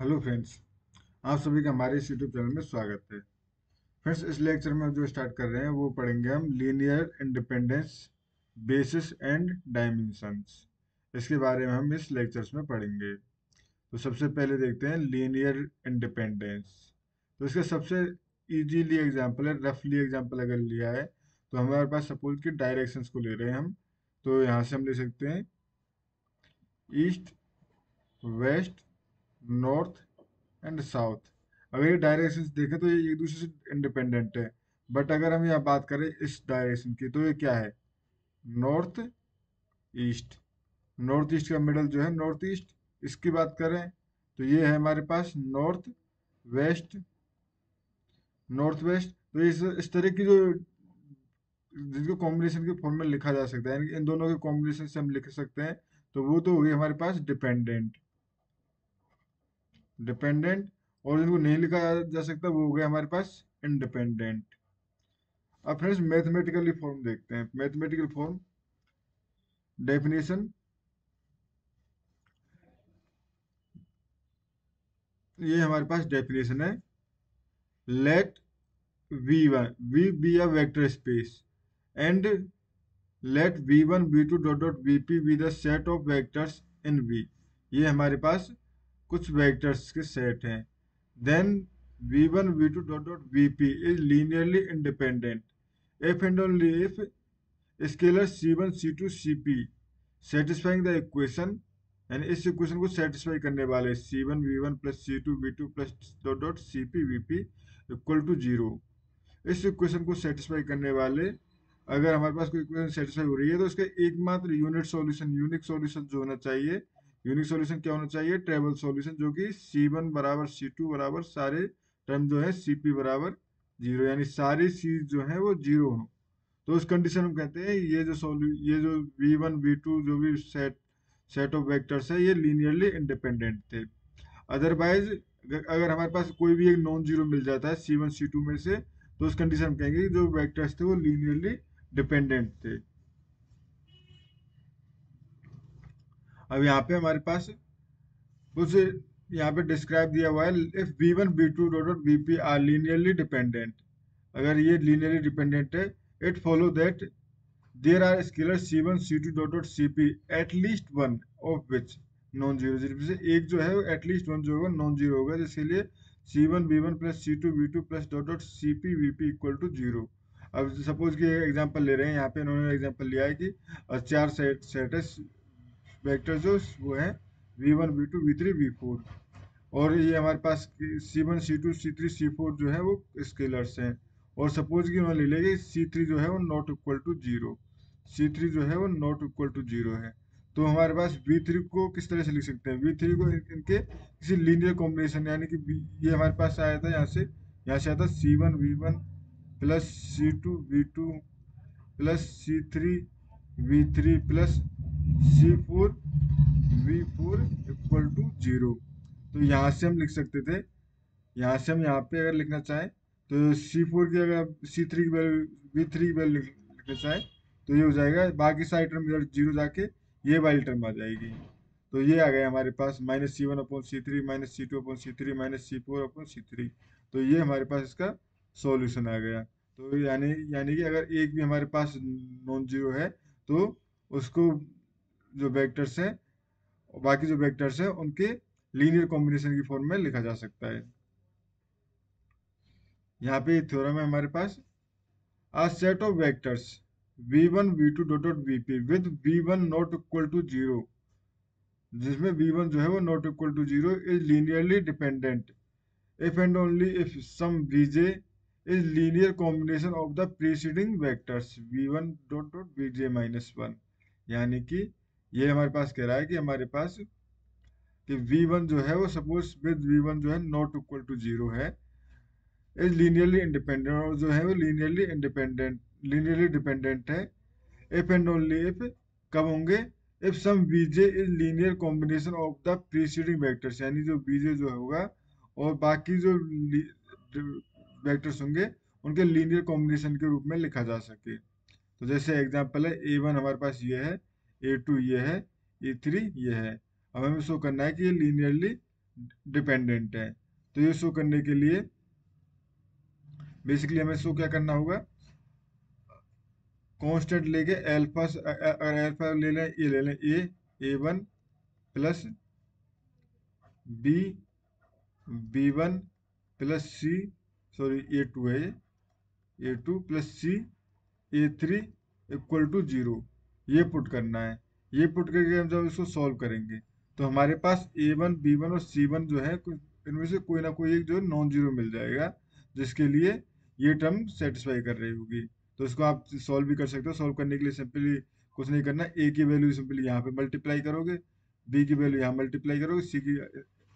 Hello friends, आप सभी का हमारे इस यूट्यूब चैनल में स्वागत है। फ्रेंड्स, इस लेक्चर में जो स्टार्ट कर रहे हैं, वो पढ़ेंगे हम linear independence, basis and dimensions. इसके बारे में हम इस लेक्चर्स में पढ़ेंगे। तो सबसे पहले देखते हैं लीनियर इंडिपेंडेंस। तो इसका सबसे ईजीली एग्ज़ाम्पल है रफली एग्ज़ाम्पल अगर लिया है तो हमारे पास सपोज़ कि डायरेक्शंस को ले रहे हैं हम तो यहाँ से हम ले सकते हैं east west north and south अगर ये डायरेक्शन देखें तो ये एक दूसरे से इंडिपेंडेंट है। बट अगर हम यहाँ बात करें इस डायरेक्शन की तो ये क्या है? नॉर्थ ईस्ट नॉर्थ ईस्ट का मिडल जो है नॉर्थ ईस्ट इसकी बात करें तो ये है हमारे पास नॉर्थ वेस्ट नॉर्थ वेस्ट तो इस इस तरह की जो, जिसको कॉम्बिनेशन के फॉर्म में लिखा जा सकता है इन दोनों के कॉम्बिनेशन से हम लिख सकते हैं तो वो तो हो गई हमारे पास डिपेंडेंट डिपेंडेंट, और जिनको नहीं लिखा जा सकता, वो हो गया हमारे पास इंडिपेंडेंट। अब फ्रेंड्स, मैथमेटिकली फॉर्म देखते हैं। Mathematical form, definition. ये हमारे पास डेफिनेशन है। Let V one, V be a vector space, and let V one, V two dot dot V P be the set of vectors in V. ये हमारे पास कुछ वेक्टर्स के सेट हैं। Then v1 v2 dot dot vp is linearly independent if and only if scalar c1 c2 cp satisfying the equation यानी इस equation को satisfy करने वाले c1 v1 plus c2 v2 plus dot dot cp vp equal to zero इस equation को satisfy करने वाले, अगर हमारे पास कोई इक्वेशन सेटिस्फाई हो रही है तो उसका एकमात्र यूनिट सॉल्यूशन यूनिक सॉल्यूशन जो होना चाहिए यूनिक सॉल्यूशन क्या होना चाहिए? ट्रेवल सॉल्यूशन जो कि सी वन बराबर सी टू बराबर, सारे टर्म जो है सी पी बराबर ज़ीरो यानी सारी सी जो है वो ज़ीरो हो। तो उस कंडीशन में कहते हैं, ये जो सोल्यू ये जो वी वन वी टू जो भी सेट सेट ऑफ़ वेक्टर्स है, ये लीनियरली इंडिपेंडेंट थे। अदरवाइज़ अगर हमारे पास कोई भी एक नॉन ज़ीरो मिल जाता है सी वन सी टू में से तो उस कंडीशन में कहेंगे जो वेक्टर्स थे वो लीनियरली डिपेंडेंट थे। अब यहाँ पे हमारे पास कुछ यहाँ पे डिस्क्राइब दिया हुआ है if B one B two dot B P are linearly dependent अगर ये लीनियरली डिपेंडेंट है it follow that there are scalar C one C two dot dot C P at least one of which non zero जिसमें से एक जो है at least one जो होगा नॉन ज़ीरो होगा, जिसके लिए C one B one plus C two V two plus dot dot C P V P equal to zero अब सपोज़ कि एग्जांपल ले रहे हैं, यहाँ पे इन्होंने एग्जांपल लिया है कि चार सेट सेट है वेक्टर जो वो है V one V two V three V four और ये हमारे पास C one C two C three C four जो है, वो स्केलर्स हैं। और सपोज़ कि उन्होंने ले लेंगे सी थ्री जो है, वो not equal to zero C three जो है, वो नॉट इक्वल टू ज़ीरो है। तो हमारे पास वी थ्री को किस तरह से लिख सकते हैं? वी थ्री को इनके किसी लीनियर कॉम्बिनेशन यानी कि ये हमारे पास आया था यहाँ से यहाँ से आया था C one V one plus C two V two plus C three V three plus C four V four equal to zero तो यहाँ से हम लिख सकते थे, यहाँ से हम यहाँ पे अगर लिखना चाहें तो सी फोर की अगर सी थ्री की वैल्यू वी थ्री की वैल्यू लिखना चाहें तो ये हो जाएगा, बाकी सारी टर्म इधर ज़ीरो जाके ये वाली टर्म आ जाएगी। तो ये आ गया हमारे पास minus C one upon C three minus C two upon C three minus C four upon C three तो ये हमारे पास इसका सॉल्यूशन आ गया। तो यानी यानी कि अगर एक भी हमारे पास नॉन ज़ीरो है तो उसको जो वेक्टर्स हैं और बाकी जो वेक्टर्स हैं, उनके लीनियर कॉम्बिनेशन की फॉर्म में लिखा जा सकता है। यहाँ पे थ्योरम है हमारे पास। A set of vectors V one V two dot dot V P with V one not equal to zero जिसमें वी वन जो है वो not equal to zero is linearly dependent if and only if some V J is linear combination of the preceding vectors V one dot dot V J minus one यानी कि ये हमारे पास कह रहा है कि हमारे पास कि v1 जो है, वो सपोज़ विद v1 जो है नॉट इक्वल टू ज़ीरो है। इज़ लीनियरली इंडिपेंडेंट और जो है, वो लीनियरली इंडिपेंडेंट लीनियरली डिपेंडेंट है। इफ़ एंड ओनली इफ़ कब होंगे? If some V J is linear combination of the preceding vectors यानी जो वीजे जो होगा, और बाकी जो वेक्टर्स होंगे, उनके लीनियर कॉम्बिनेशन के रूप में लिखा जा सके। तो जैसे एग्जांपल है ए वन हमारे पास ये है। ए टू ये है ए थ्री ये है। अब हमें शो करना है कि ये लीनियरली डिपेंडेंट है। तो ये शो करने के लिए बेसिकली हमें शो क्या करना होगा? कांस्टेंट लेके एल्फा अगर अल्फ़ा ले लें ये ले लें A A one plus B B one plus C sorry A two है A two plus C A three equal to zero ये पुट करना है। ये पुट करके हम जब इसको सॉल्व करेंगे तो हमारे पास ए वन बी वन और सी वन जो है इनमें से कोई ना कोई एक जो नॉन ज़ीरो मिल जाएगा, जिसके लिए ये टर्म सेटिस्फाई कर रही होगी। तो इसको आप सॉल्व भी कर सकते हो। सॉल्व करने के लिए सिंपली कुछ नहीं करना। ए की वैल्यू सिंपली यहाँ पे मल्टीप्लाई करोगे बी की वैल्यू यहाँ मल्टीप्लाई करोगे सी की,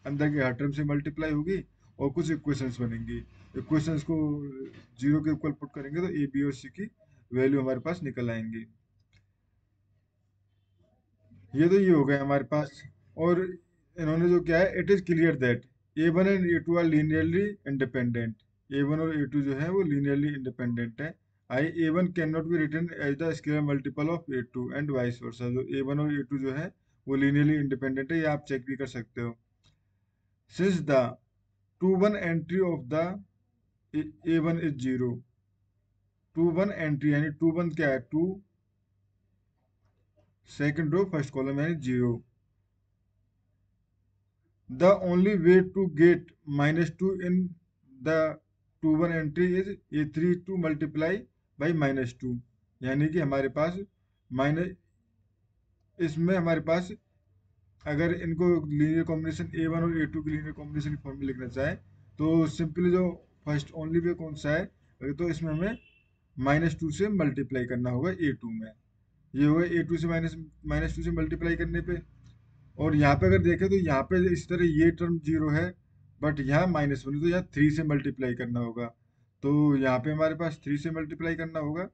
अंदर के हर टर्म से मल्टीप्लाई होगी और कुछ इक्वेशंस बनेंगी। इक्वेशंस को ज़ीरो के इक्वल पुट करेंगे तो ए बी और सी की वैल्यू हमारे पास निकल आएँगी। ये तो ये हो गया हमारे पास। और इन्होंने जो क्या है it is clear that A one and A two are linearly independent A one और ए टू जो है, वो लीनियरली इंडिपेंडेंट है। I A one can not be written as the scalar multiple of A two and vice versa जो A one और A two जो है, वो लीनियरली इंडिपेंडेंट है, ये आप चेक भी कर सकते हो। Since the two one entry of the A one is zero two one entry यानी टू वन क्या है? Two second row first column यानी zero the only way to get minus two in the two one entry is A three to multiply by minus two यानी कि हमारे पास minus इसमें हमारे पास अगर इनको लीनियर कॉम्बिनेशन ए वन और ए टू की लीनियर कॉम्बिनेशन की फॉर्म में लिखना चाहे तो सिंपली जो फ़र्स्ट ओनली वे कौन सा है तो इसमें हमें माइनस टू से मल्टीप्लाई करना होगा ए टू में। ये होगा ए टू से माइनस माइनस टू से मल्टीप्लाई करने पे। और यहाँ पे अगर देखें तो यहाँ पे इस तरह ये टर्म ज़ीरो है बट यहाँ माइनस वन तो यहाँ थ्री से मल्टीप्लाई करना होगा। तो यहाँ पे हमारे पास थ्री से मल्टीप्लाई करना होगा।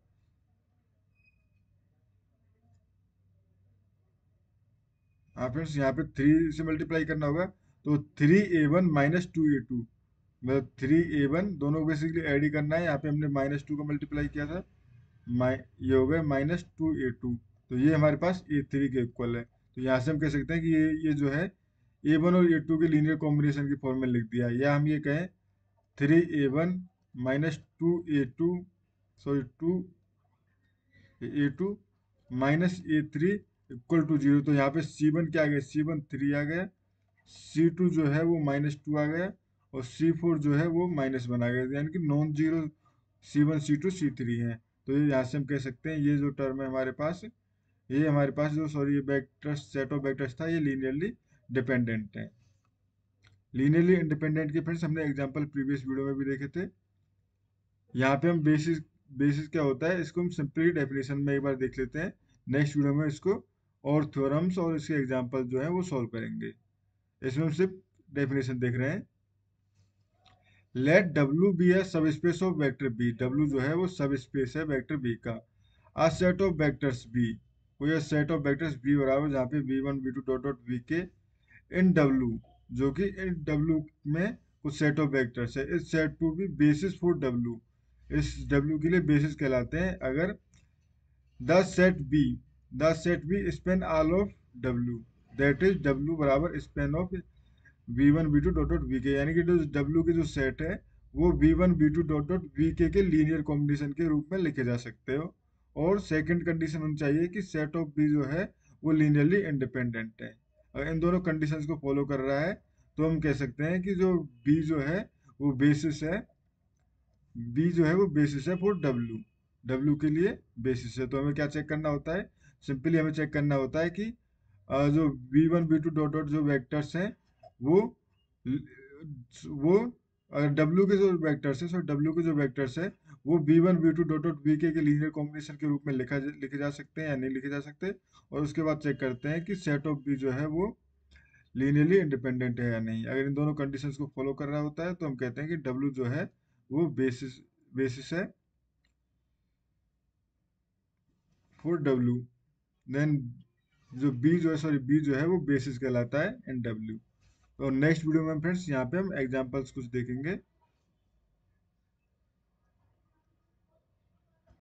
हाँ फ्रेंड्स यहाँ पे थ्री से मल्टीप्लाई करना होगा। तो three A one minus two A two मतलब थ्री ए वन दोनों बेसिकली ऐड ही करना है। यहाँ पे हमने माइनस टू का मल्टीप्लाई किया था। माइ, ये हो गया माइनस टू ए टू। तो ये हमारे पास ए थ्री के इक्वल है। तो यहाँ से हम कह सकते हैं कि ये ये जो है, ए वन और ए टू के लीनियर कॉम्बिनेशन की फॉर्म में लिख दिया। या हम ये कहें three A one minus two A two sorry two A two minus A three equal to zero तो यहाँ पे सी वन क्या आ गया? सी वन थ्री आ गया। सी टू जो है वो माइनस टू आ गया और सी फोर जो है वो माइनस वन आ गया। यानी कि non zero C one C two C three है। तो यहाँ से हम कह सकते हैं, ये जो टर्म है हमारे पास, ये हमारे पास जो सॉरी ये वेक्टर्स सेट ऑफ़ वेक्टर्स था, ये लीनियरली डिपेंडेंट है। लीनियरली इंडिपेंडेंट के फ्रेंड्स हमने एग्जांपल प्रीवियस वीडियो में भी देखे थे। यहाँ पे हम बेसिस बेसिस क्या होता है, इसको हम सिंपली डेफिनेशन में एक बार देख लेते हैं। नेक्स्ट वीडियो में इसको और थ्योरम्स और इसके एग्ज़ाम्पल जो है, वो सॉल्व करेंगे। इसमें हम सिर्फ़ डेफिनेशन देख रहे हैं। लेट डब्ल्यू बी है subspace of vector B W जो है वो सब स्पेस है वेक्टर बी का। A set of vectors B कोई सेट ऑफ़ वेक्टर्स बी बराबर जहाँ पे V one V two dot dot V K in W जो कि इन डब्ल्यू में कुछ सेट ऑफ़ वेक्टर्स है। Is said to be basis for W इस डब्ल्यू के लिए बेसिस कहलाते हैं अगर the set B the set B span all of W that is W बराबर span of V one V two dot dot V K यानी कि जो डब्ल्यू के जो सेट है, वो V one V two dot dot V K के linear combination के रूप में लिखे जा सकते हो। और सेकंड कंडीशन होनी चाहिए कि सेट ऑफ़ बी जो है, वो लीनियरली इंडिपेंडेंट है। अगर इन दोनों कंडीशंस को फॉलो कर रहा है तो हम कह सकते हैं कि जो बी जो है, वो बेसिस है। बी जो है, वो बेसिस है फॉर डब्ल्यू डब्ल्यू के लिए बेसिस है। तो हमें क्या चेक करना होता है? सिंपली हमें चेक करना होता है कि जो V one V two dot dot जो वेक्टर्स हैं वो वो अगर डब्ल्यू के जो वेक्टर्स है सो डब्ल्यू के जो वेक्टर्स है, वो B one B two dot dot B K linear combination के रूप में लिखा लिखे जा सकते हैं या नहीं लिखे जा सकते और उसके बाद चेक करते हैं कि सेट ऑफ़ बी जो है वो लीनियरली इंडिपेंडेंट है या नहीं। अगर इन दोनों कंडीशंस को फॉलो कर रहा होता है तो हम कहते हैं कि डब्ल्यू जो है वो बेसिस बेसिस है फॉर डब्ल्यू देन जो बी जो है सॉरी बी जो है वो बेसिस कहलाता है इन डब्ल्यू और नेक्स्ट वीडियो में फ्रेंड्स यहाँ पे हम एग्जाम्पल्स कुछ देखेंगे।